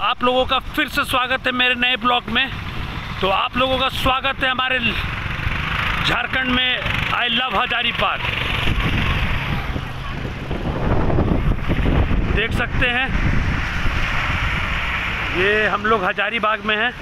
आप लोगों का फिर से स्वागत है मेरे नए ब्लॉग में। तो आप लोगों का स्वागत है हमारे झारखंड में आई लव हजारी पार्क। देख सकते हैं। ये हम लोग हजारी बाग में हैं।